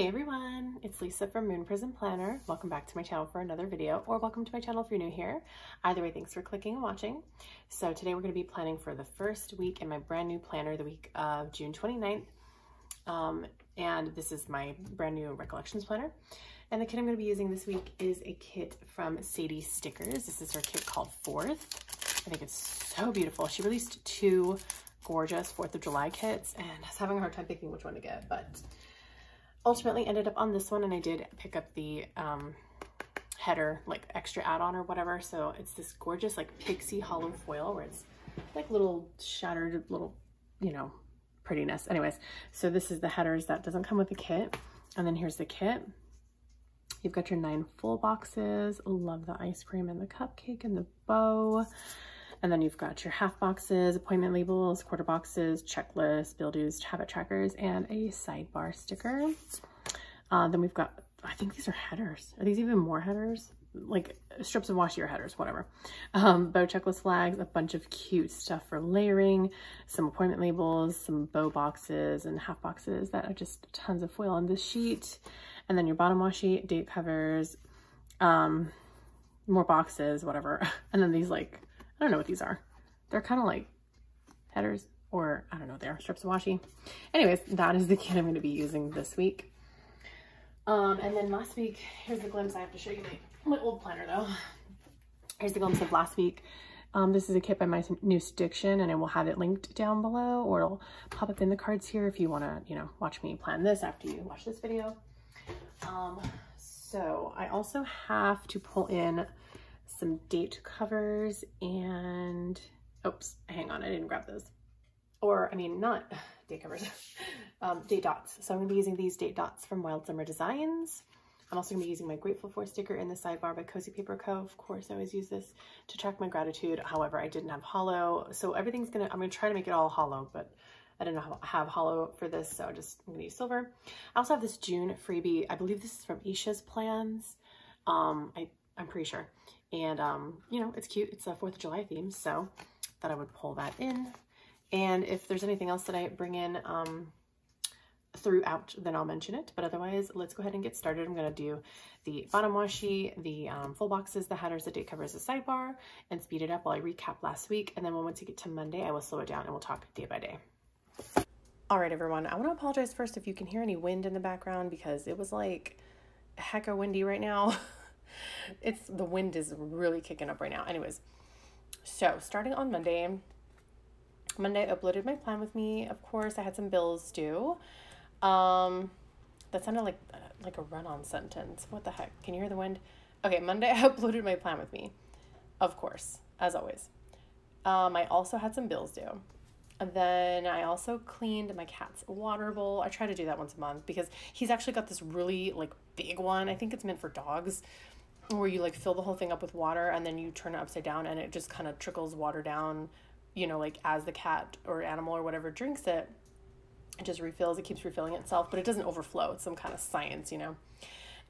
Hey everyone, it's Lisa from Moon Prism Planner. Welcome back to my channel for another video, or welcome to my channel if you're new here. Either way, thanks for clicking and watching. So today we're going to be planning for the first week in my brand new planner, the week of June 29th. Um, and this is my brand new Recollections Planner. And the kit I'm going to be using this week is a kit from Sadie Stickers. This is her kit called Fourth. I think it's so beautiful. She released two gorgeous 4th of July kits, and I was having a hard time picking which one to get, but ultimately ended up on this one and I did pick up the um, header like extra add-on or whatever. So it's this gorgeous like pixie hollow foil where it's like little shattered little, you know, prettiness. Anyways, so this is the headers that doesn't come with the kit. And then here's the kit. You've got your nine full boxes. Love the ice cream and the cupcake and the bow. And then you've got your half boxes, appointment labels, quarter boxes, checklist, bill dues, habit trackers, and a sidebar sticker. Uh, then we've got, I think these are headers. Are these even more headers? Like strips of washi or headers, whatever. Um, bow checklist flags, a bunch of cute stuff for layering, some appointment labels, some bow boxes and half boxes that are just tons of foil on this sheet. And then your bottom washi, date covers, um, more boxes, whatever. And then these like I don't know what these are. They're kind of like headers or I don't know, they are strips of washi. Anyways, that is the kit I'm going to be using this week. Um, and then last week, here's the glimpse. I have to show you my, my old planner though. Here's the glimpse of last week. Um, this is a kit by my Newest Addiction and I will have it linked down below or it'll pop up in the cards here if you want to, you know, watch me plan this after you watch this video. Um, so I also have to pull in some date covers and, oops, hang on, I didn't grab those. Or, I mean, not date covers, um, date dots. So I'm gonna be using these date dots from Wild Summer Designs. I'm also gonna be using my Grateful For sticker in the sidebar by Cozy Paper Co. Of course, I always use this to track my gratitude. However, I didn't have hollow. So everything's gonna, I'm gonna try to make it all hollow, but I didn't have hollow for this, so just I'm gonna use silver. I also have this June freebie. I believe this is from Isha's Plans. Um, I, I'm pretty sure. And, um, you know, it's cute. It's a 4th of July theme, so thought I would pull that in. And if there's anything else that I bring in um, throughout, then I'll mention it. But otherwise, let's go ahead and get started. I'm going to do the bottom washi, the um, full boxes, the headers, the date covers, the sidebar, and speed it up while I recap last week. And then once we get to Monday, I will slow it down and we'll talk day by day. All right, everyone. I want to apologize first if you can hear any wind in the background because it was like hecka windy right now. it's the wind is really kicking up right now. Anyways, so starting on Monday, Monday uploaded my plan with me. Of course, I had some bills due. Um, that sounded like like a run-on sentence. What the heck? Can you hear the wind? Okay, Monday I uploaded my plan with me. Of course, as always. Um, I also had some bills due. And then I also cleaned my cat's water bowl. I try to do that once a month because he's actually got this really like big one. I think it's meant for dogs where you like fill the whole thing up with water and then you turn it upside down and it just kind of trickles water down, you know, like as the cat or animal or whatever drinks it. It just refills, it keeps refilling itself, but it doesn't overflow. It's some kind of science, you know.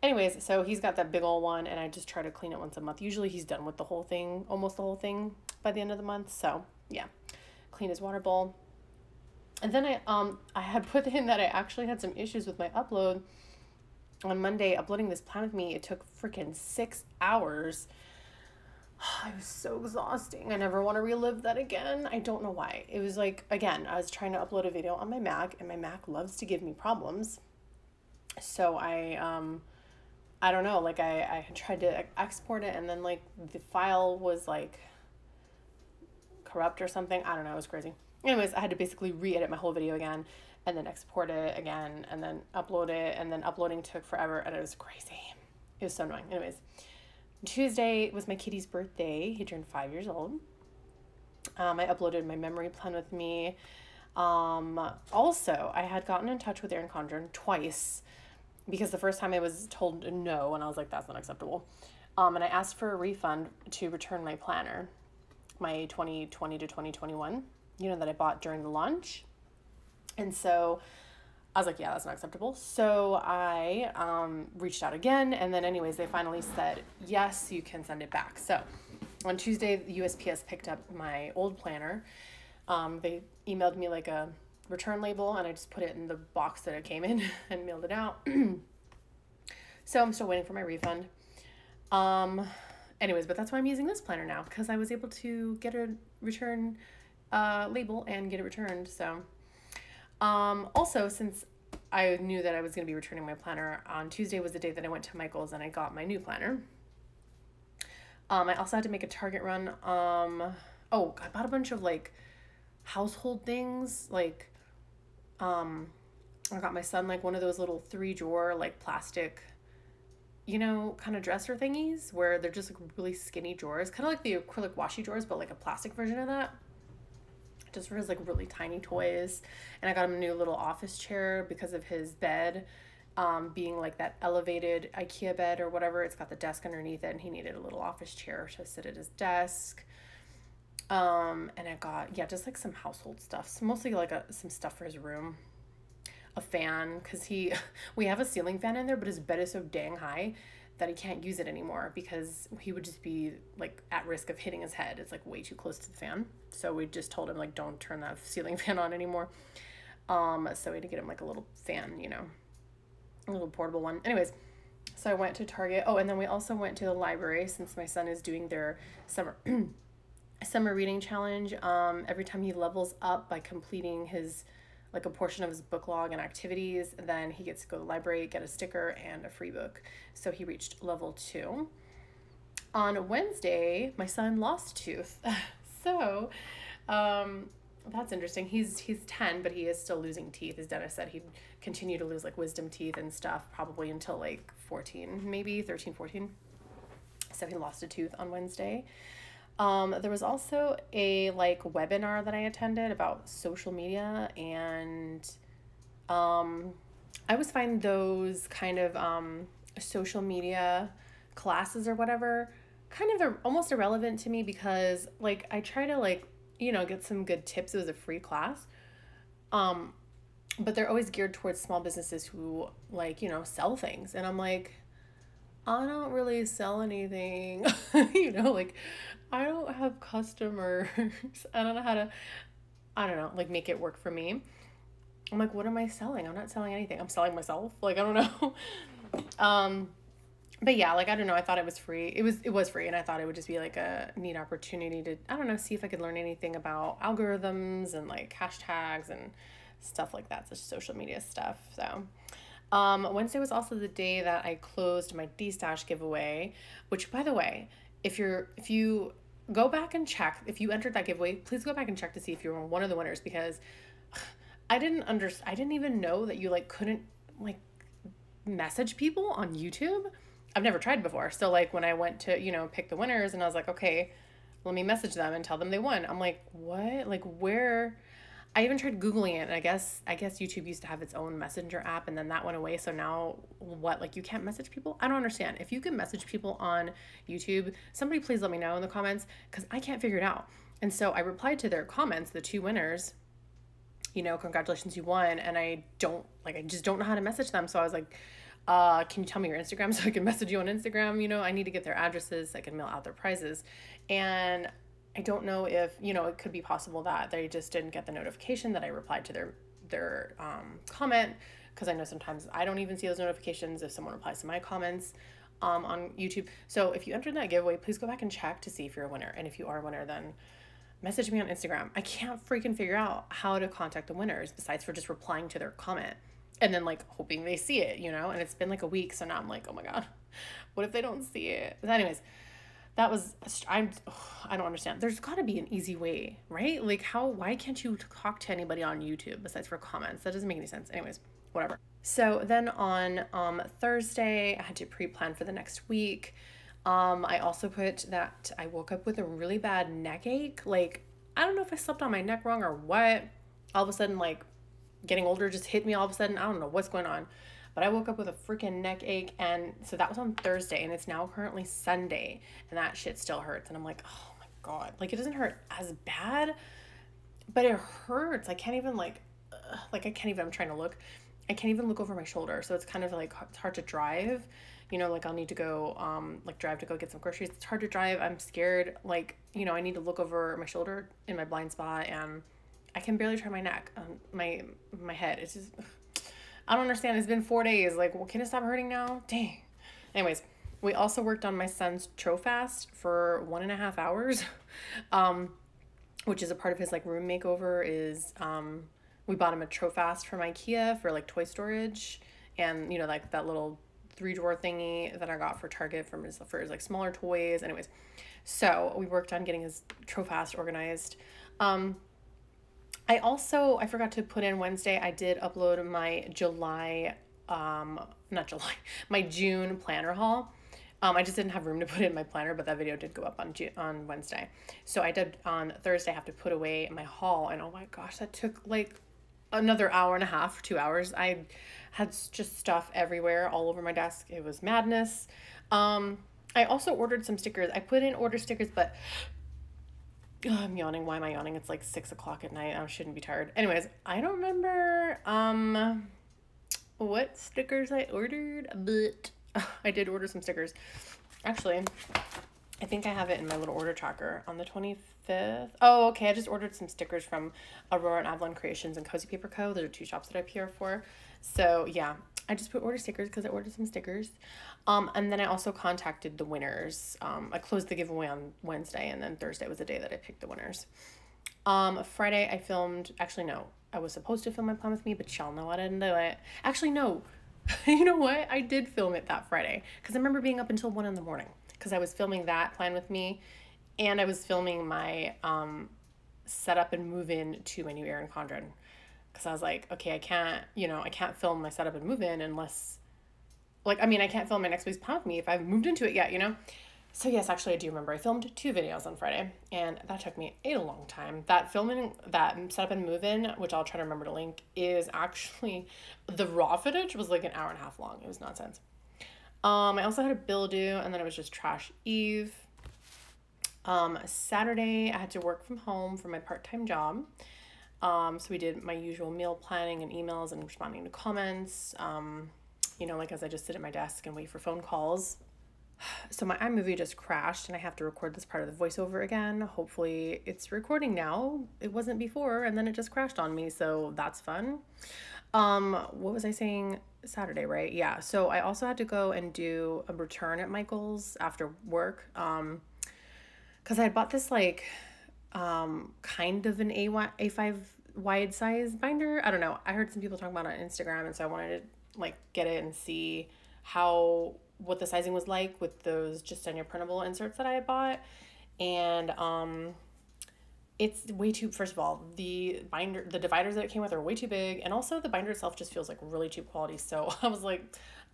Anyways, so he's got that big old one and I just try to clean it once a month. Usually he's done with the whole thing, almost the whole thing by the end of the month. So yeah, clean his water bowl. And then I um I had put in that I actually had some issues with my upload on Monday uploading this plan with me, it took freaking six hours. I was so exhausting. I never want to relive that again. I don't know why. It was like, again, I was trying to upload a video on my Mac, and my Mac loves to give me problems. So I, um, I don't know, like I, I tried to export it, and then like the file was like corrupt or something. I don't know. It was crazy. Anyways, I had to basically re edit my whole video again and then export it again and then upload it and then uploading took forever and it was crazy. It was so annoying. Anyways, Tuesday was my kitty's birthday. He turned five years old. Um, I uploaded my memory plan with me. Um, also, I had gotten in touch with Erin Condren twice because the first time I was told no, and I was like, that's not acceptable. Um, and I asked for a refund to return my planner, my 2020 to 2021, you know, that I bought during the launch. And so I was like, yeah, that's not acceptable. So I um, reached out again. And then, anyways, they finally said, yes, you can send it back. So on Tuesday, the USPS picked up my old planner. Um, they emailed me like a return label and I just put it in the box that it came in and mailed it out. so I'm still waiting for my refund. Um, anyways, but that's why I'm using this planner now because I was able to get a return uh, label and get it returned. So, um, also since I knew that I was going to be returning my planner on Tuesday was the day that I went to Michael's and I got my new planner. Um, I also had to make a Target run. Um, oh, I bought a bunch of like household things like um I got my son like one of those little three drawer like plastic you know kind of dresser thingies where they're just like really skinny drawers kind of like the acrylic washi drawers but like a plastic version of that just for his like really tiny toys and I got him a new little office chair because of his bed um, being like that elevated IKEA bed or whatever it's got the desk underneath it and he needed a little office chair to sit at his desk um, and I got, yeah, just like some household stuff. So mostly like a, some stuff for his room. A fan, because he, we have a ceiling fan in there, but his bed is so dang high that he can't use it anymore because he would just be like at risk of hitting his head. It's like way too close to the fan. So we just told him like don't turn that ceiling fan on anymore. Um, so we had to get him like a little fan, you know, a little portable one. Anyways, so I went to Target. Oh, and then we also went to the library since my son is doing their summer summer reading challenge. Um, every time he levels up by completing his like a portion of his book log and activities, then he gets to go to the library, get a sticker and a free book. So he reached level two. On Wednesday, my son lost tooth. so um, that's interesting. He's he's 10, but he is still losing teeth. His dentist said he'd continue to lose like wisdom teeth and stuff probably until like 14, maybe 13, 14. So he lost a tooth on Wednesday. Um, there was also a like webinar that I attended about social media and um, I always find those kind of um, social media classes or whatever kind of almost irrelevant to me because like I try to like you know get some good tips. It was a free class. Um, but they're always geared towards small businesses who like you know sell things and i'm like i don't really sell anything you know like I don't have customers. I don't know how to, I don't know, like make it work for me. I'm like, what am I selling? I'm not selling anything. I'm selling myself. Like, I don't know. um, but yeah, like, I don't know. I thought it was free. It was, it was free. And I thought it would just be like a neat opportunity to, I don't know, see if I could learn anything about algorithms and like hashtags and stuff like that. Just social media stuff. So, um, Wednesday was also the day that I closed my Destash giveaway, which by the way, if you're, if you go back and check if you entered that giveaway please go back and check to see if you were one of the winners because i didn't under i didn't even know that you like couldn't like message people on youtube. I've never tried before. So like when i went to you know pick the winners and i was like okay let me message them and tell them they won. I'm like what? Like where I even tried googling it, and I guess I guess YouTube used to have its own messenger app, and then that went away. So now, what? Like you can't message people? I don't understand. If you can message people on YouTube, somebody please let me know in the comments because I can't figure it out. And so I replied to their comments, the two winners. You know, congratulations, you won, and I don't like I just don't know how to message them. So I was like, uh, can you tell me your Instagram so I can message you on Instagram? You know, I need to get their addresses so I can mail out their prizes. And I don't know if, you know, it could be possible that they just didn't get the notification that I replied to their their um, comment because I know sometimes I don't even see those notifications if someone replies to my comments um, on YouTube. So if you entered that giveaway, please go back and check to see if you're a winner. And if you are a winner, then message me on Instagram. I can't freaking figure out how to contact the winners besides for just replying to their comment and then like hoping they see it, you know? And it's been like a week, so now I'm like, oh my God, what if they don't see it? But anyways, that was I'm I don't understand. There's got to be an easy way, right? Like how why can't you talk to anybody on YouTube besides for comments? That doesn't make any sense. Anyways, whatever. So then on um Thursday, I had to pre-plan for the next week. Um I also put that I woke up with a really bad neck ache. Like I don't know if I slept on my neck wrong or what. All of a sudden like getting older just hit me all of a sudden. I don't know what's going on. But I woke up with a freaking neck ache, and so that was on Thursday, and it's now currently Sunday, and that shit still hurts. And I'm like, oh my god, like it doesn't hurt as bad, but it hurts. I can't even like, ugh, like I can't even. I'm trying to look. I can't even look over my shoulder, so it's kind of like it's hard to drive. You know, like I'll need to go, um, like drive to go get some groceries. It's hard to drive. I'm scared. Like you know, I need to look over my shoulder in my blind spot and I can barely turn my neck, um, my my head. It's just, I don't understand. It's been four days. Like, well, can it stop hurting now? Dang. Anyways, we also worked on my son's Trofast for one and a half hours, um, which is a part of his like room makeover. Is um, we bought him a Trofast from IKEA for like toy storage, and you know like that little three drawer thingy that I got for Target from his for his like smaller toys. Anyways, so we worked on getting his Trofast organized. Um, I also I forgot to put in Wednesday. I did upload my July, um, not July, my June planner haul. Um, I just didn't have room to put in my planner, but that video did go up on June, on Wednesday. So I did on Thursday have to put away my haul, and oh my gosh, that took like another hour and a half, two hours. I had just stuff everywhere, all over my desk. It was madness. Um, I also ordered some stickers. I put in order stickers, but oh, I'm yawning. Why am I yawning? It's like six o'clock at night. I shouldn't be tired. Anyways, I don't remember um what stickers I ordered, but I did order some stickers. Actually, I think I have it in my little order tracker on the 25th. Oh, okay. I just ordered some stickers from Aurora and Avalon Creations and Cozy Paper Co. Those are two shops that I PR for. So, yeah, I just put order stickers because I ordered some stickers. Um, and then I also contacted the winners. Um, I closed the giveaway on Wednesday, and then Thursday was the day that I picked the winners. Um, Friday I filmed. Actually, no, I was supposed to film my plan with me, but y'all know I didn't do it. Actually, no. you know what? I did film it that Friday because I remember being up until one in the morning because I was filming that plan with me, and I was filming my um, setup and move in to my new Erin Condren because I was like, okay, I can't, you know, I can't film my setup and move in unless like I mean I can't film my next week's with me if I've moved into it yet, you know? So yes, actually I do remember I filmed two videos on Friday and that took me a long time. That filming that setup and move in, which I'll try to remember to link, is actually the raw footage was like an hour and a half long. It was nonsense. Um I also had a bill due and then it was just trash eve. Um Saturday I had to work from home for my part-time job. Um, so we did my usual meal planning and emails and responding to comments. Um, you know, like as I just sit at my desk and wait for phone calls. So my iMovie just crashed and I have to record this part of the voiceover again. Hopefully it's recording now. It wasn't before and then it just crashed on me, so that's fun. Um, what was I saying? Saturday, right? Yeah. So I also had to go and do a return at Michael's after work. Um, cuz I bought this like um kind of an A1, A5 wide size binder. I don't know. I heard some people talking about it on Instagram and so I wanted to like get it and see how what the sizing was like with those Justine printable inserts that I bought. And um it's way too first of all, the binder the dividers that it came with are way too big and also the binder itself just feels like really cheap quality. So I was like,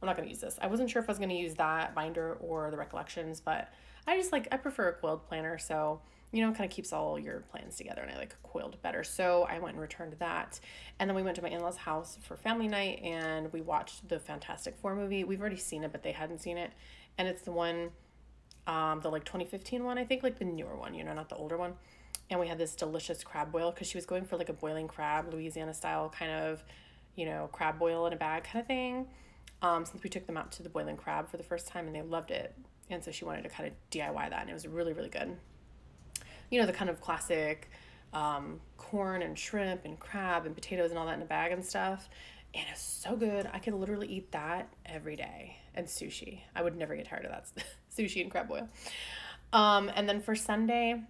I'm not gonna use this. I wasn't sure if I was gonna use that binder or the recollections, but I just like I prefer a quilled planner, so you know, kind of keeps all your plans together and I like coiled better. So I went and returned that. And then we went to my in-laws house for family night and we watched the Fantastic Four movie. We've already seen it, but they hadn't seen it. And it's the one, um, the like 2015 one, I think, like the newer one, you know, not the older one. And we had this delicious crab boil because she was going for like a boiling crab, Louisiana style kind of, you know, crab boil in a bag kind of thing. Um, since we took them out to the boiling crab for the first time and they loved it. And so she wanted to kind of DIY that and it was really, really good you know, the kind of classic um, corn and shrimp and crab and potatoes and all that in a bag and stuff. And it's so good. I could literally eat that every day. And sushi. I would never get tired of that. sushi and crab boil. Um, and then for Sunday,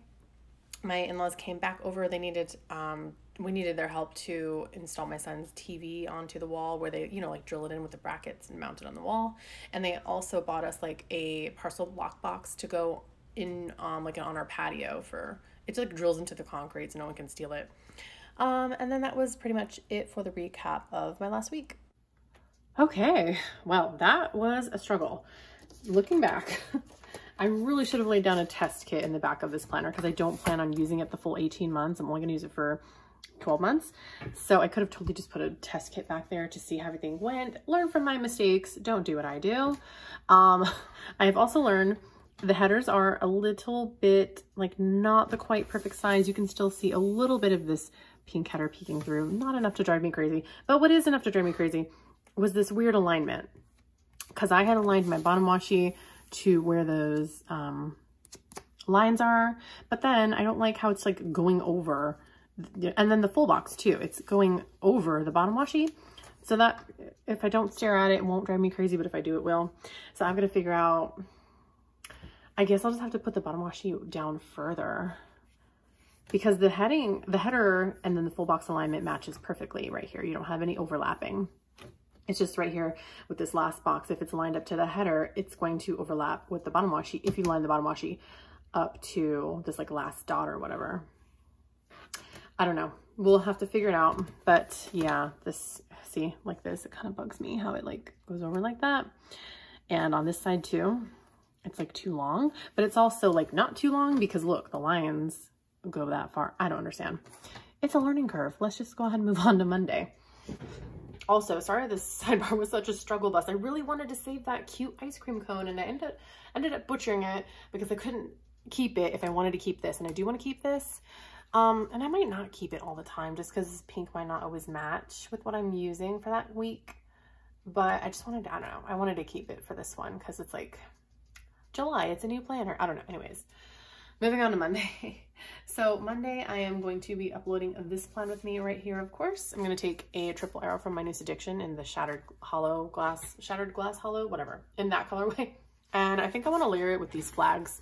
my in-laws came back over. They needed um, we needed their help to install my son's TV onto the wall where they, you know, like drill it in with the brackets and mount it on the wall. And they also bought us like a parcel lockbox to go in um like on our patio for it like drills into the concrete so no one can steal it. Um, and then that was pretty much it for the recap of my last week. Okay, well, that was a struggle. Looking back, I really should have laid down a test kit in the back of this planner because I don't plan on using it the full 18 months. I'm only going to use it for 12 months. So I could have totally just put a test kit back there to see how everything went. Learn from my mistakes. Don't do what I do. Um, I have also learned the headers are a little bit, like not the quite perfect size. You can still see a little bit of this pink header peeking through. Not enough to drive me crazy. But what is enough to drive me crazy was this weird alignment. Because I had aligned my bottom washi to where those um, lines are. But then I don't like how it's like going over and then the full box too. It's going over the bottom washi. So that if I don't stare at it, it won't drive me crazy, but if I do, it will. So I'm going to figure out, I guess I'll just have to put the bottom washi down further because the heading, the header and then the full box alignment matches perfectly right here. You don't have any overlapping. It's just right here with this last box. If it's lined up to the header, it's going to overlap with the bottom washi if you line the bottom washi up to this like last dot or whatever. I don't know. We'll have to figure it out. But yeah, this, see, like this, it kind of bugs me how it like goes over like that. And on this side too, it's like too long, but it's also like not too long because look, the lines go that far. I don't understand. It's a learning curve. Let's just go ahead and move on to Monday. Also, sorry this sidebar was such a struggle bus. I really wanted to save that cute ice cream cone and I ended, ended up butchering it because I couldn't keep it if I wanted to keep this. And I do want to keep this. Um, and I might not keep it all the time just because pink might not always match with what I'm using for that week. But I just wanted to, I don't know, I wanted to keep it for this one because it's like July, it's a new planner. I don't know. Anyways, moving on to Monday. so Monday, I am going to be uploading this plan with me right here, of course. I'm going to take a triple arrow from my Newest Addiction in the shattered hollow glass, shattered glass hollow, whatever, in that colorway. And I think I want to layer it with these flags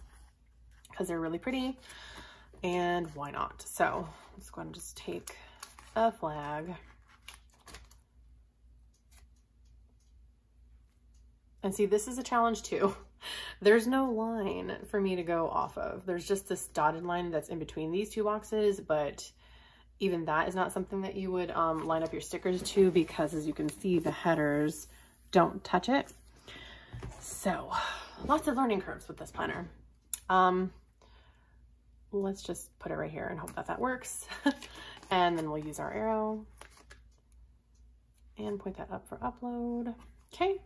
because they're really pretty and why not? So let's go ahead and just take a flag. And see, this is a challenge too. There's no line for me to go off of. There's just this dotted line that's in between these two boxes, but even that is not something that you would um, line up your stickers to because as you can see, the headers don't touch it. So lots of learning curves with this planner. Um, let's just put it right here and hope that that works. and then we'll use our arrow and point that up for upload. Okay.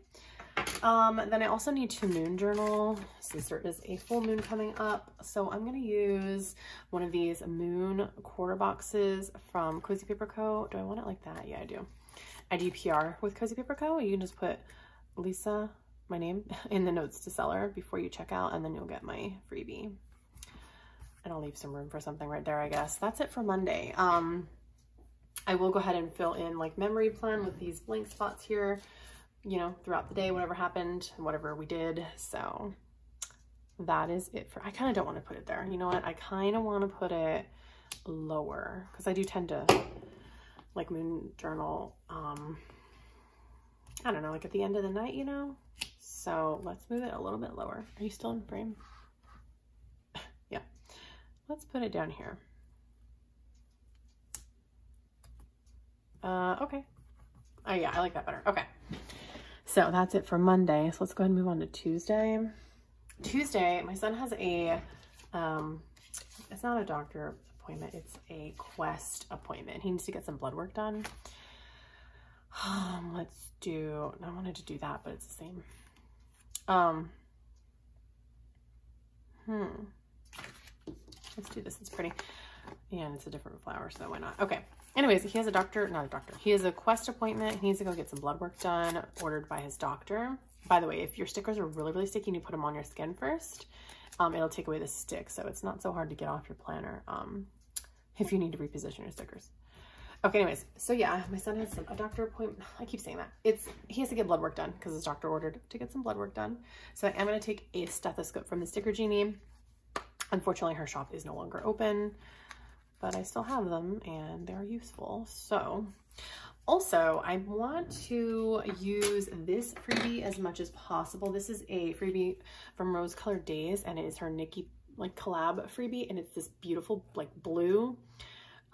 Um, then I also need to moon journal since there is a full moon coming up. So I'm going to use one of these moon quarter boxes from Cozy Paper Co. Do I want it like that? Yeah, I do. I do PR with Cozy Paper Co. You can just put Lisa, my name, in the notes to seller before you check out and then you'll get my freebie and I'll leave some room for something right there, I guess. That's it for Monday. Um, I will go ahead and fill in like memory plan with these blank spots here, you know, throughout the day, whatever happened, whatever we did. So that is it for, I kind of don't want to put it there. You know what? I kind of want to put it lower because I do tend to like moon journal, um, I don't know, like at the end of the night, you know? So let's move it a little bit lower. Are you still in frame? Yeah. Let's put it down here. Uh, okay. Oh yeah, I like that better. Okay. So that's it for Monday. So let's go ahead and move on to Tuesday. Tuesday, my son has a, um, it's not a doctor appointment. It's a quest appointment. He needs to get some blood work done. Um, let's do, I wanted to do that, but it's the same. Um, hmm. Let's do this. It's pretty. And it's a different flower, so why not? Okay. Anyways, he has a doctor, not a doctor. He has a quest appointment. He needs to go get some blood work done, ordered by his doctor. By the way, if your stickers are really, really sticky, you put them on your skin first. Um, it'll take away the stick, so it's not so hard to get off your planner um, if you need to reposition your stickers. Okay, anyways, so yeah, my son has some, a doctor appointment. I keep saying that. It's He has to get blood work done because his doctor ordered to get some blood work done. So I am going to take a stethoscope from the Sticker Genie Unfortunately, her shop is no longer open, but I still have them and they're useful. So also, I want to use this freebie as much as possible. This is a freebie from Rose Colored Days and it is her Nikki like collab freebie and it's this beautiful like blue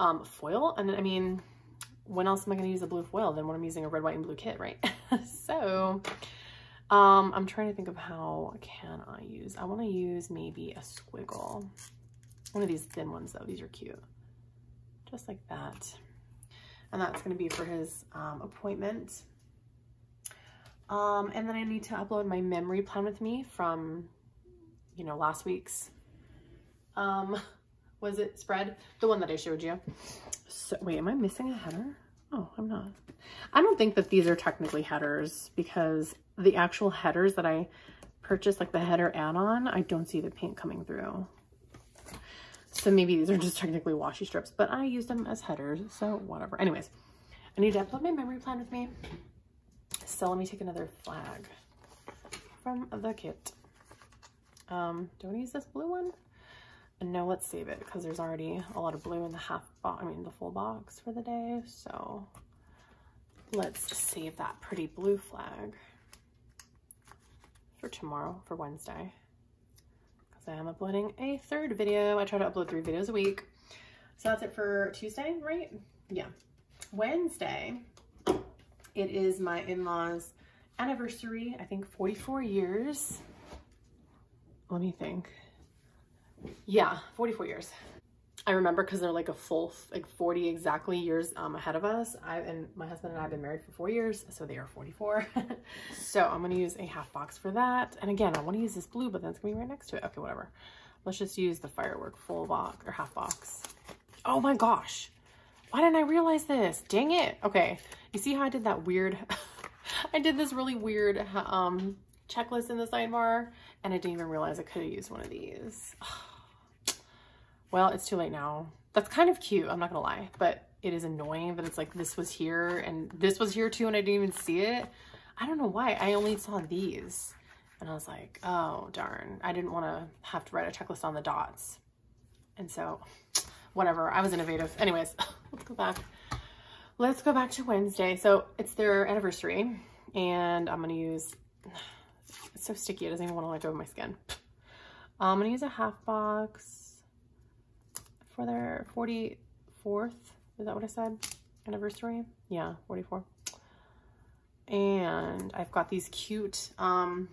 um, foil. And I mean, when else am I going to use a blue foil than when I'm using a red, white, and blue kit, right? so um, I'm trying to think of how can I use, I want to use maybe a squiggle. One of these thin ones though, these are cute. Just like that. And that's going to be for his um, appointment. Um, and then I need to upload my memory plan with me from, you know, last week's, um, was it spread? The one that I showed you. So wait, am I missing a header? Oh, I'm not. I don't think that these are technically headers because the actual headers that I purchased, like the header add-on, I don't see the paint coming through. So maybe these are just technically washi strips, but I use them as headers, so whatever. Anyways, I need to upload my memory plan with me. So let me take another flag from the kit. Um, do I want to use this blue one? No, let's save it because there's already a lot of blue in the half box, I mean the full box for the day. So let's save that pretty blue flag for tomorrow, for Wednesday. Because I am uploading a third video. I try to upload three videos a week. So that's it for Tuesday, right? Yeah. Wednesday, it is my in-laws anniversary, I think 44 years. Let me think. Yeah, 44 years. I remember because they're like a full, like 40 exactly years um, ahead of us. I and my husband and I have been married for four years, so they are 44. so I'm gonna use a half box for that. And again, I wanna use this blue, but then it's gonna be right next to it. Okay, whatever. Let's just use the firework full box or half box. Oh my gosh. Why didn't I realize this? Dang it. Okay, you see how I did that weird, I did this really weird um, checklist in the sidebar and I didn't even realize I could have used one of these. Well, it's too late now. That's kind of cute, I'm not gonna lie, but it is annoying that it's like this was here and this was here too and I didn't even see it. I don't know why, I only saw these. And I was like, oh darn, I didn't wanna have to write a checklist on the dots. And so, whatever, I was innovative. Anyways, let's go back. Let's go back to Wednesday. So it's their anniversary and I'm gonna use it's so sticky, it doesn't even want to let go of my skin. I'm to use a half box for their 44th. Is that what I said? Anniversary? Yeah, 44. And I've got these cute, um,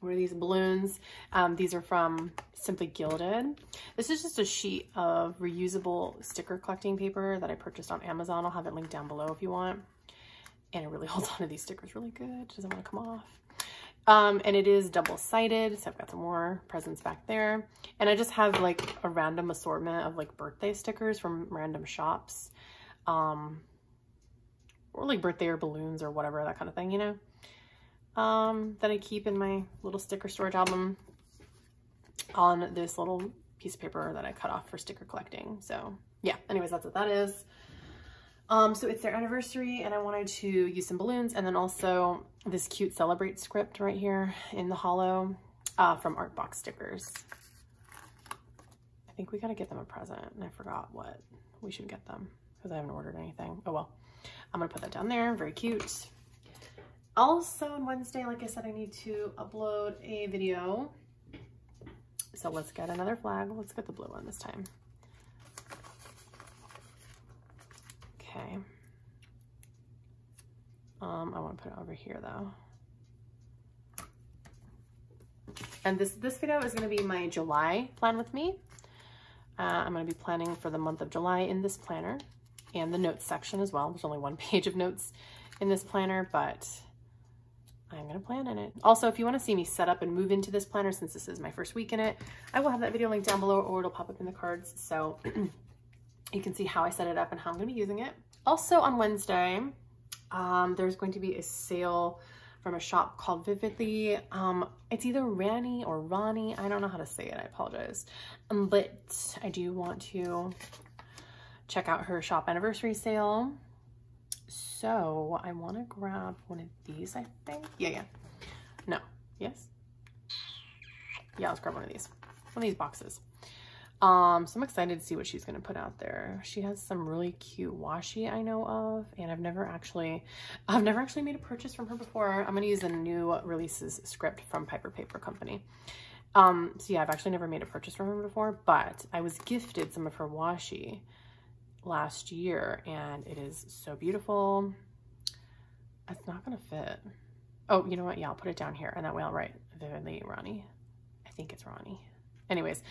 what are these balloons? Um, these are from Simply Gilded. This is just a sheet of reusable sticker collecting paper that I purchased on Amazon. I'll have it linked down below if you want. And it really holds on to these stickers really good. It doesn't want to come off. Um, and it is double-sided, so I've got some more presents back there. And I just have like a random assortment of like birthday stickers from random shops. Um, or like birthday or balloons or whatever, that kind of thing, you know? Um, that I keep in my little sticker storage album on this little piece of paper that I cut off for sticker collecting. So yeah, anyways, that's what that is. Um, so it's their anniversary and I wanted to use some balloons and then also this cute celebrate script right here in the hollow uh, from Artbox Stickers. I think we got to get them a present and I forgot what we should get them because I haven't ordered anything. Oh well, I'm going to put that down there. Very cute. Also on Wednesday, like I said, I need to upload a video. So let's get another flag. Let's get the blue one this time. Okay. Um, I want to put it over here though. And this, this video is going to be my July plan with me. Uh, I'm going to be planning for the month of July in this planner and the notes section as well. There's only one page of notes in this planner, but I'm going to plan in it. Also, if you want to see me set up and move into this planner, since this is my first week in it, I will have that video linked down below or it'll pop up in the cards. So you can see how I set it up and how I'm going to be using it. Also on Wednesday, um, there's going to be a sale from a shop called Vividly. Um, it's either Rani or Ronnie. I don't know how to say it. I apologize. Um, but I do want to check out her shop anniversary sale. So I want to grab one of these, I think. Yeah, yeah. No. Yes? Yeah, let's grab one of these. One of these boxes. Um, so I'm excited to see what she's going to put out there. She has some really cute washi I know of, and I've never actually, I've never actually made a purchase from her before. I'm going to use a new releases script from Piper Paper Company. Um, so yeah, I've actually never made a purchase from her before, but I was gifted some of her washi last year, and it is so beautiful. It's not going to fit. Oh, you know what? Yeah, I'll put it down here, and that way I'll write vividly Ronnie. I think it's Ronnie. Anyways,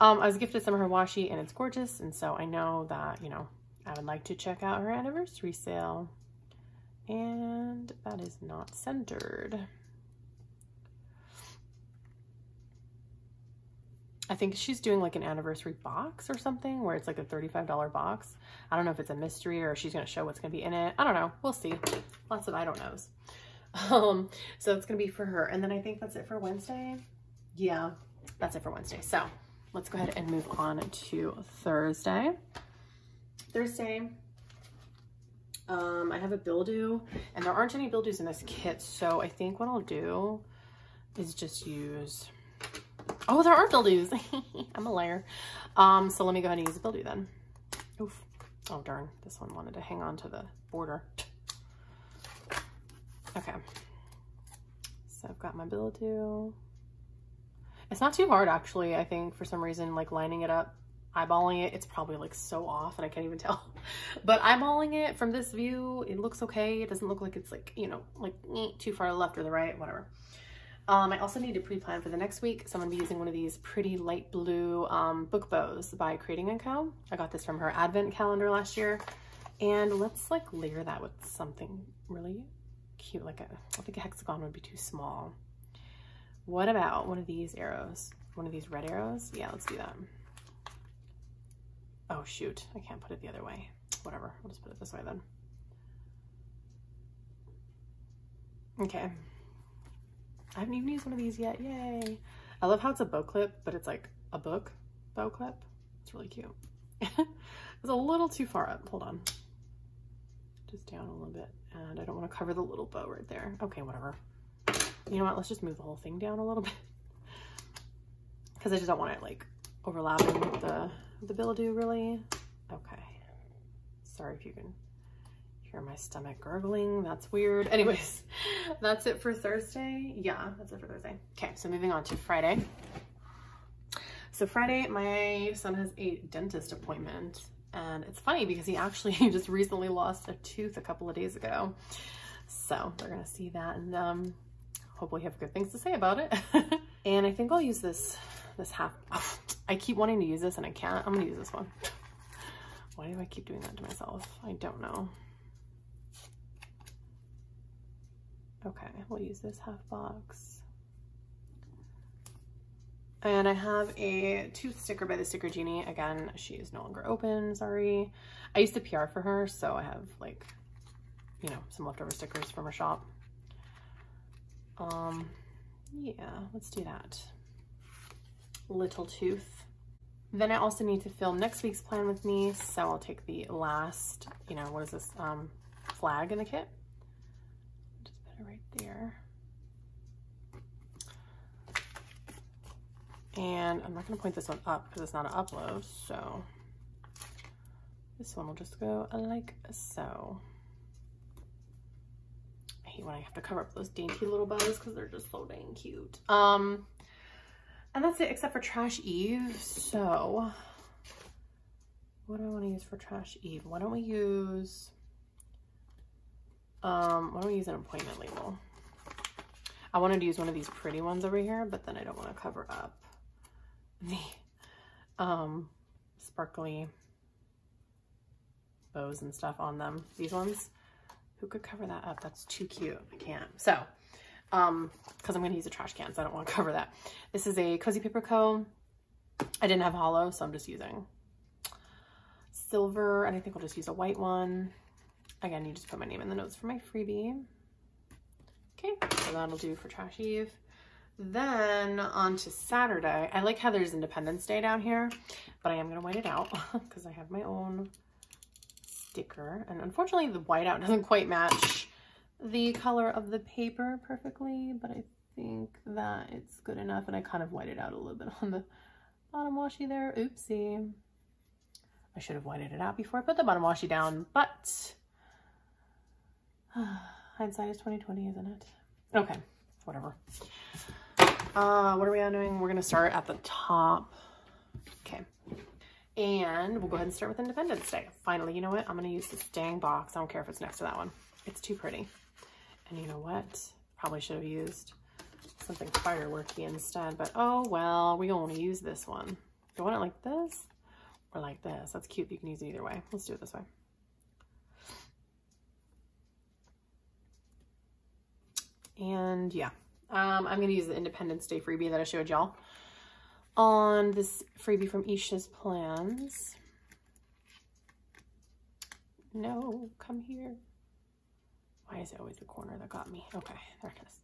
um, I was gifted some of her washi and it's gorgeous. And so I know that, you know, I would like to check out her anniversary sale. And that is not centered. I think she's doing like an anniversary box or something where it's like a $35 box. I don't know if it's a mystery or she's going to show what's going to be in it. I don't know. We'll see. Lots of I don't knows. Um, so it's going to be for her. And then I think that's it for Wednesday. Yeah, that's it for Wednesday. So let's go ahead and move on to Thursday. Thursday, um, I have a bill due and there aren't any bill dues in this kit. So I think what I'll do is just use, oh, there are bill dues. I'm a liar. Um, so let me go ahead and use the bill due then. Oof. Oh, darn. This one wanted to hang on to the border. Okay. So I've got my bill due. It's not too hard actually, I think, for some reason, like lining it up, eyeballing it, it's probably like so off and I can't even tell. But eyeballing it from this view, it looks okay. It doesn't look like it's like, you know, like too far left or the right, whatever. Um, I also need to pre-plan for the next week. So I'm gonna be using one of these pretty light blue um, book bows by Creating & Co. I got this from her advent calendar last year. And let's like layer that with something really cute. Like a, I think a hexagon would be too small. What about one of these arrows? One of these red arrows? Yeah, let's do that. Oh shoot, I can't put it the other way. Whatever, I'll just put it this way then. Okay. I haven't even used one of these yet, yay. I love how it's a bow clip, but it's like a book bow clip. It's really cute. it's a little too far up, hold on. Just down a little bit. And I don't wanna cover the little bow right there. Okay, whatever. You know what, let's just move the whole thing down a little bit. Cause I just don't want it like overlapping with the, the bill due really. Okay. Sorry if you can hear my stomach gurgling. That's weird. Anyways, that's it for Thursday. Yeah, that's it for Thursday. Okay, so moving on to Friday. So Friday, my son has a dentist appointment and it's funny because he actually just recently lost a tooth a couple of days ago. So they're gonna see that and um, hopefully have good things to say about it. and I think I'll use this, this half, oh, I keep wanting to use this and I can't. I'm gonna use this one. Why do I keep doing that to myself? I don't know. Okay, we'll use this half box. And I have a tooth sticker by the Sticker Genie. Again, she is no longer open, sorry. I used to PR for her, so I have like, you know, some leftover stickers from her shop. Um, yeah, let's do that. Little tooth. Then I also need to film next week's plan with me, so I'll take the last, you know, what is this, um, flag in the kit. Just put it right there. And I'm not gonna point this one up because it's not an upload, so this one will just go like so. Hate when I have to cover up those dainty little bows because they're just so dang cute. Um, and that's it except for Trash Eve. So what do I want to use for Trash Eve? Why don't we use, um, why don't we use an appointment label? I wanted to use one of these pretty ones over here, but then I don't want to cover up the um, sparkly bows and stuff on them. These ones, who could cover that up? That's too cute. I can't. So, um, because I'm going to use a trash can, so I don't want to cover that. This is a Cozy Paper Co. I didn't have hollow, so I'm just using silver, and I think I'll just use a white one. Again, you just put my name in the notes for my freebie. Okay, so that'll do for Trash Eve. Then on to Saturday. I like how there's Independence Day down here, but I am going to white it out because I have my own sticker. And unfortunately, the whiteout doesn't quite match the color of the paper perfectly, but I think that it's good enough. And I kind of whited out a little bit on the bottom washi there. Oopsie. I should have whited it out before I put the bottom washi down, but hindsight is 2020, isn't it? Okay, whatever. Uh, what are we on doing? We're to start at the top. Okay. And we'll go ahead and start with Independence Day. Finally, you know what? I'm going to use this dang box. I don't care if it's next to that one. It's too pretty. And you know what? Probably should have used something fireworky instead, but oh well, we to use this one. Do you want it like this or like this? That's cute. You can use it either way. Let's do it this way. And yeah, um, I'm going to use the Independence Day freebie that I showed y'all on this freebie from Isha's Plans. No, come here. Why is it always the corner that got me? Okay, there it is.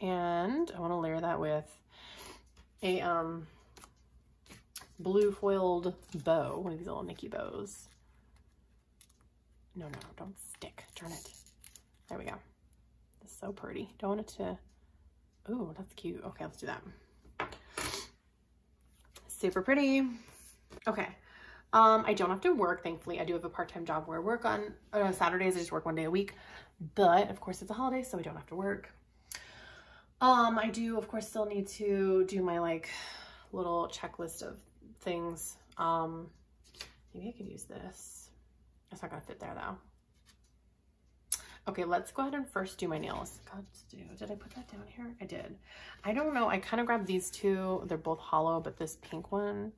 And I want to layer that with a um, blue foiled bow, one of these little Nikki bows. No, no, don't stick. Turn it. There we go. It's so pretty. Don't want it to... Ooh, that's cute. Okay, let's do that. Super pretty. Okay. Um, I don't have to work, thankfully. I do have a part-time job where I work on uh, Saturdays. I just work one day a week. But, of course, it's a holiday, so I don't have to work. Um, I do, of course, still need to do my, like, little checklist of things. Um, maybe I could use this. It's not going to fit there, though. Okay, let's go ahead and first do my nails. God. Did I put that down here? I did. I don't know. I kind of grabbed these two. They're both holo, but this pink one,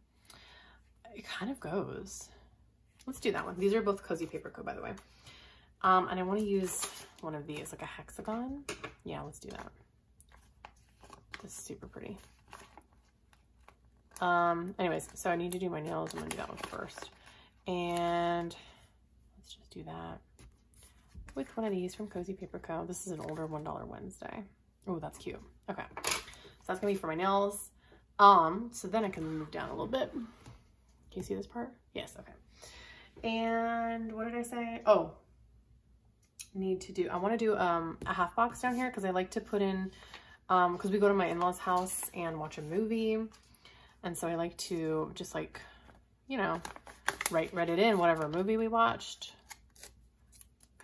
it kind of goes. Let's do that one. These are both Cozy Paper Co, by the way. Um, and I want to use one of these, like a hexagon. Yeah, let's do that. This is super pretty. Um, anyways, so I need to do my nails. I'm gonna do that one first. And let's just do that with one of these from Cozy Paper Co. This is an older $1 Wednesday. Oh, that's cute. Okay. So that's gonna be for my nails. Um, so then I can move down a little bit. Can you see this part? Yes, okay. And what did I say? Oh, need to do, I wanna do um, a half box down here because I like to put in, um, because we go to my in-laws house and watch a movie. And so I like to just like, you know, write, write it in, whatever movie we watched,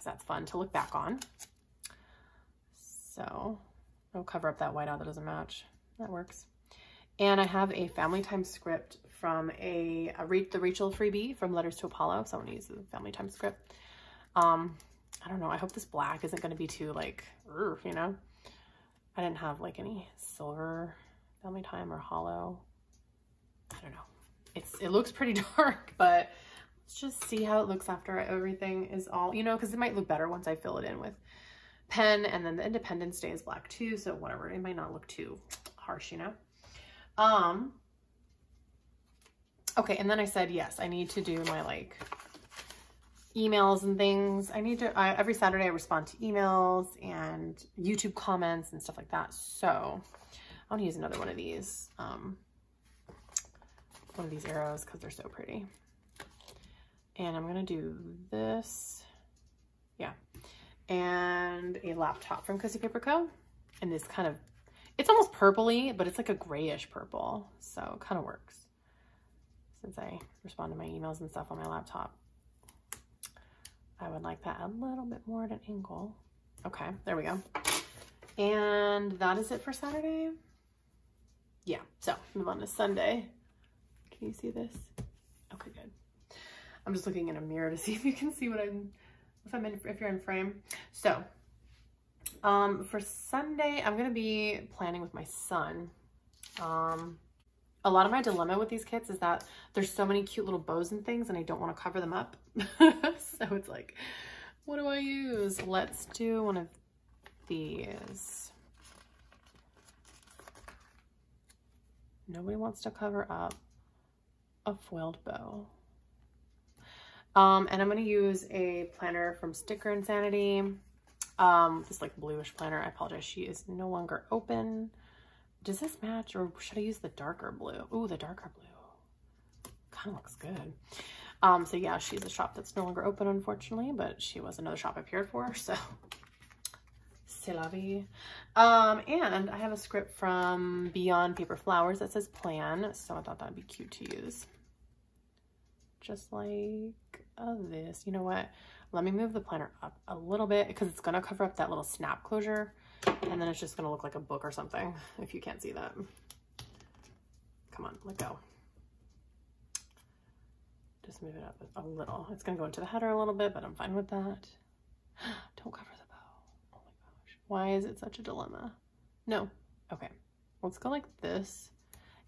that's fun to look back on. So I'll cover up that whiteout that doesn't match. That works. And I have a family time script from a, a the Rachel freebie from Letters to Apollo. So I'm gonna use the family time script. Um, I don't know. I hope this black isn't gonna be too like, you know. I didn't have like any silver family time or holo. I don't know. It's It looks pretty dark, but let's just see how it looks after everything is all, you know, because it might look better once I fill it in with pen and then the Independence Day is black too. So whatever, it might not look too harsh, you know? Um, okay. And then I said, yes, I need to do my like emails and things. I need to, I, every Saturday I respond to emails and YouTube comments and stuff like that. So I want to use another one of these. Um, one of these arrows because they're so pretty. And I'm to do this. Yeah. And a laptop from Cozy Paper Co. And this kind of, it's almost purpley, but it's like a grayish purple. So it kind of works. Since I respond to my emails and stuff on my laptop. I would like that a little bit more at an angle. Okay, there we go. And that is it for Saturday. Yeah, so move on to Sunday. Can you see this? I'm just looking in a mirror to see if you can see what I'm, if I'm in, if you're in frame. So, um, for Sunday, I'm going to be planning with my son. Um, a lot of my dilemma with these kits is that there's so many cute little bows and things and I don't want to cover them up. so it's like, what do I use? Let's do one of these. Nobody wants to cover up a foiled bow. Um, and I'm going to use a planner from Sticker Insanity. Um, this like bluish planner. I apologize. She is no longer open. Does this match or should I use the darker blue? Ooh, the darker blue. Kind of looks good. Um, so yeah, she's a shop that's no longer open, unfortunately, but she was another shop I appeared for, so c'est la vie. Um, and I have a script from Beyond Paper Flowers that says plan, so I thought that'd be cute to use just like uh, this. You know what? Let me move the planner up a little bit because it's going to cover up that little snap closure. And then it's just going to look like a book or something if you can't see that. Come on, let go. Just move it up a little. It's going to go into the header a little bit, but I'm fine with that. Don't cover the bow. Oh my gosh. Why is it such a dilemma? No. Okay. Let's go like this.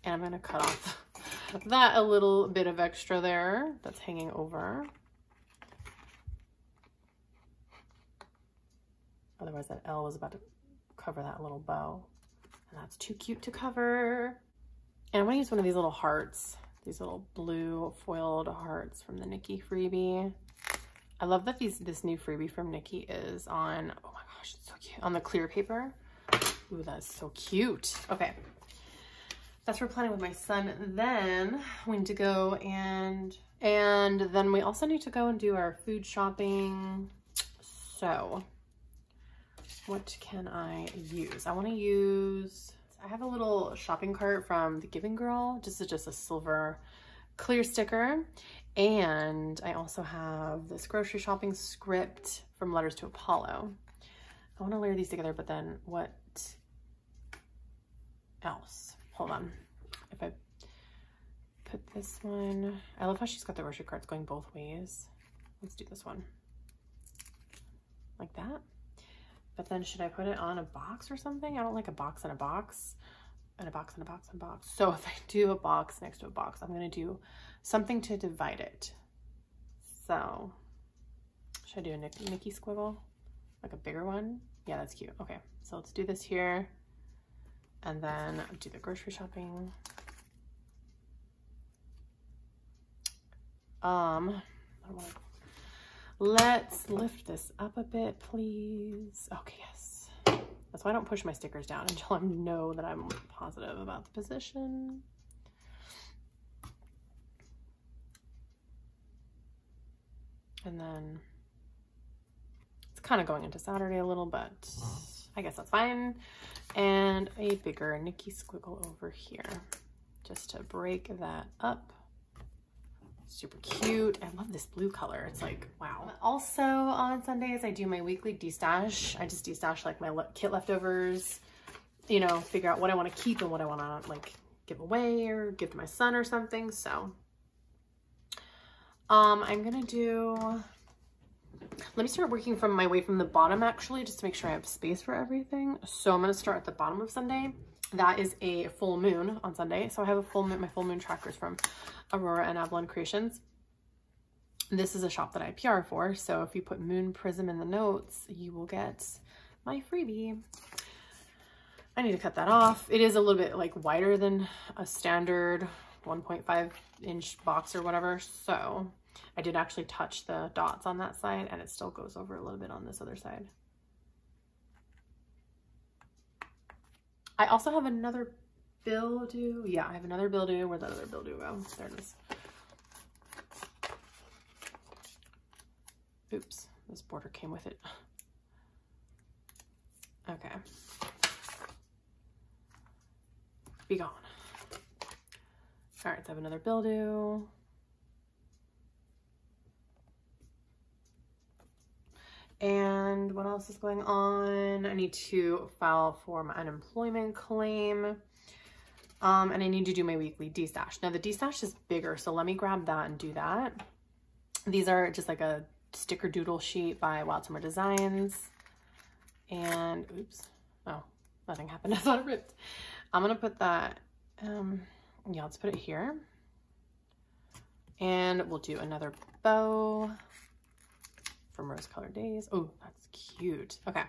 And I'm going to cut off that a little bit of extra there that's hanging over. Otherwise that L was about to cover that little bow. And that's too cute to cover. And I'm gonna use one of these little hearts, these little blue foiled hearts from the Nikki freebie. I love that these this new freebie from Nikki is on, oh my gosh, it's so cute, on the clear paper. Ooh, that's so cute. Okay, that's for planning with my son. Then we need to go and, and then we also need to go and do our food shopping. So what can I use? I want to use, I have a little shopping cart from the Giving Girl. This is just a silver clear sticker. And I also have this grocery shopping script from Letters to Apollo. I want to layer these together, but then what else? Hold on. If I put this one, I love how she's got the grocery carts going both ways. Let's do this one. Like that. But then should I put it on a box or something? I don't like a box in a box and a box and a box and a box. So if I do a box next to a box, I'm gonna do something to divide it. So should I do a Nikki squiggle? Like a bigger one? Yeah, that's cute. Okay, so let's do this here and then do the grocery shopping. Um, let's lift this up a bit, please. Okay, yes. That's why I don't push my stickers down until I know that I'm positive about the position. And then it's kind of going into Saturday a little, but I guess that's fine. And a bigger Nikki squiggle over here just to break that up. Super cute. I love this blue color. It's like, wow. Also on Sundays, I do my weekly destash. I just destash like my kit leftovers, you know, figure out what I want to keep and what I want to like give away or give to my son or something. So um, I'm going to do let me start working from my way from the bottom actually, just to make sure I have space for everything. So I'm gonna start at the bottom of Sunday. That is a full moon on Sunday. So I have a full moon, my full moon trackers from Aurora and Avalon Creations. This is a shop that I PR for. So if you put Moon Prism in the notes, you will get my freebie. I need to cut that off. It is a little bit like wider than a standard 1.5 inch box or whatever. So I did actually touch the dots on that side and it still goes over a little bit on this other side. I also have another bill due. Yeah, I have another bill due. Where'd that other bill due go? There it is. Oops, this border came with it. Okay. Be gone. All right, I have another bill due. And what else is going on? I need to file for my unemployment claim. Um, and I need to do my weekly destash. Now the destash is bigger, so let me grab that and do that. These are just like a sticker doodle sheet by Wild Summer Designs. And, oops, oh, nothing happened. I thought it ripped. I'm gonna put that, um, yeah, let's put it here. And we'll do another bow from Rose Colored Days. Oh, that's cute. Okay.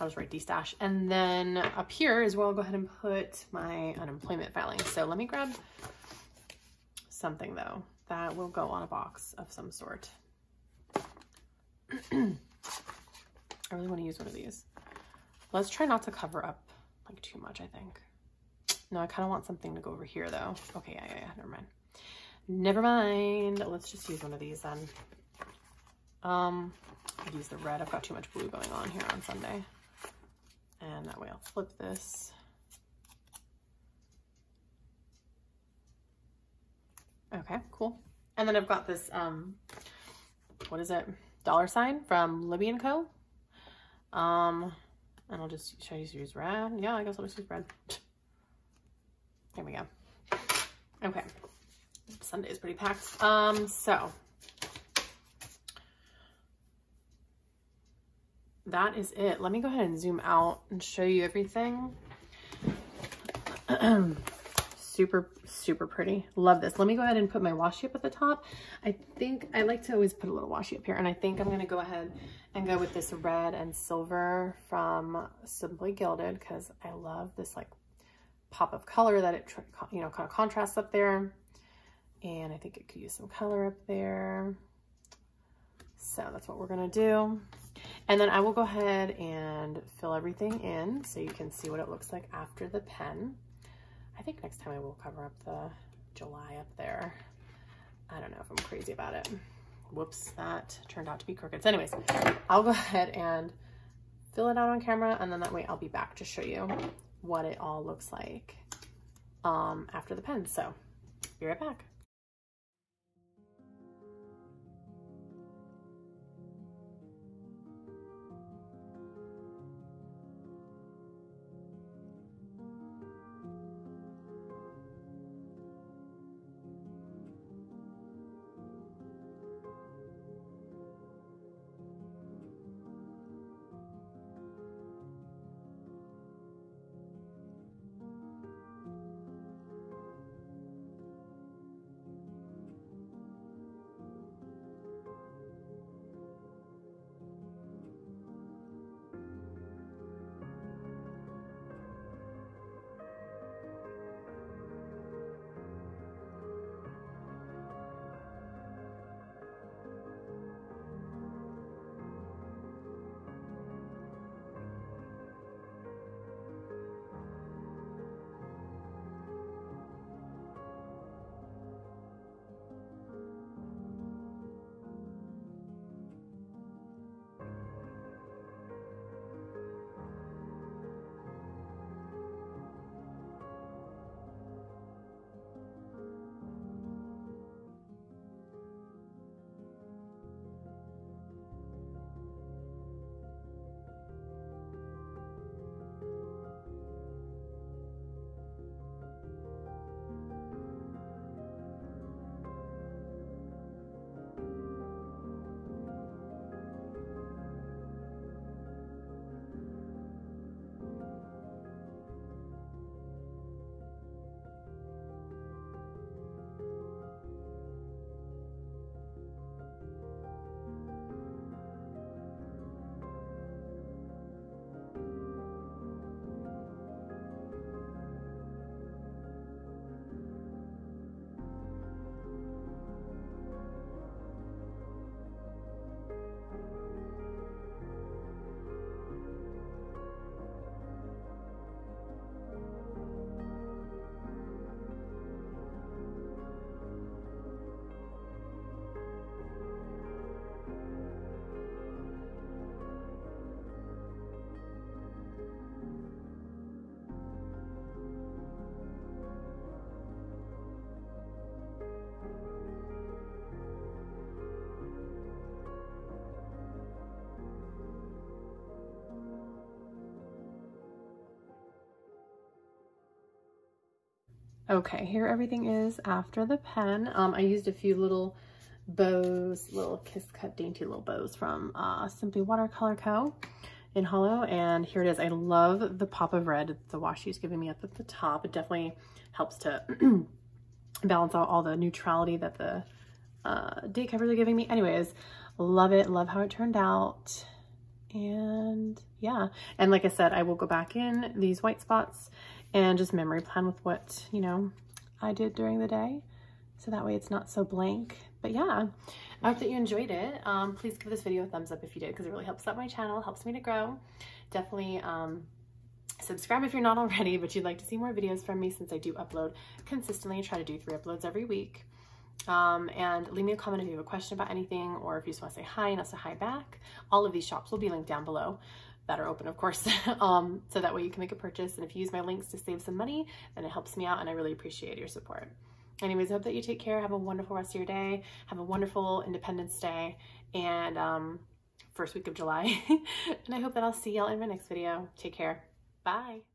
I'll just write destash. And then up here is where I'll go ahead and put my unemployment filing. So let me grab something though that will go on a box of some sort. I really want to use one of these. Let's try not to cover up like too much, I think. No, I kind of want something to go over here though. Okay, yeah, yeah, yeah, never mind. Never mind. Let's just use one of these then. Um, I'll use the red. I've got too much blue going on here on Sunday. And that way I'll flip this. Okay, cool. And then I've got this, um, what is it? Dollar sign from Libby & Co. Um, and I'll just, should I use red? Yeah, I guess I'll just use red. There we go. Okay. Sunday is pretty packed. Um, so that is it. Let me go ahead and zoom out and show you everything. super, super pretty. Love this. Let me go ahead and put my washi up at the top. I think I like to always put a little washi up here. And I think I'm going to go ahead and go with this red and silver from Simply Gilded because I love this like pop of color that it, you know, kind of contrasts up there. And I think it could use some color up there. So that's what we're going to do. And then I will go ahead and fill everything in so you can see what it looks like after the pen. I think next time I will cover up the July up there. I don't know if I'm crazy about it. Whoops, that turned out to be crooked. So anyways, I'll go ahead and fill it out on camera and then that way I'll be back to show you what it all looks like um, after the pen. So be right back. Okay, here everything is after the pen. Um, I used a few little bows, little Kiss Cut dainty little bows from uh, Simply Watercolor Co. in Holo. And here it is. I love the pop of red the washi is giving me up at the top. It definitely helps to balance out all the neutrality that the uh, date covers are giving me. Anyways, love it. Love how it turned out. And yeah, and like I said, I will go back in these white spots and just memory plan with what, you know, I did during the day. So that way it's not so blank. But yeah, I hope that you enjoyed it. Um, please give this video a thumbs up if you did, because it really helps out my channel, helps me to grow. Definitely um, subscribe if you're not already, but you'd like to see more videos from me since I do upload consistently. I try to do three uploads every week. Um, and leave me a comment if you have a question about anything or if you just want to say hi and I'll say hi back. All of these shops will be linked down below that are open, of course. um, so that way you can make a purchase. And if you use my links to save some money, then it helps me out and I really appreciate your support. Anyways, I hope that you take care. Have a wonderful rest of your day. Have a wonderful Independence Day and um, first week of July. and I hope that I'll see y'all in my next video. Take care. Bye.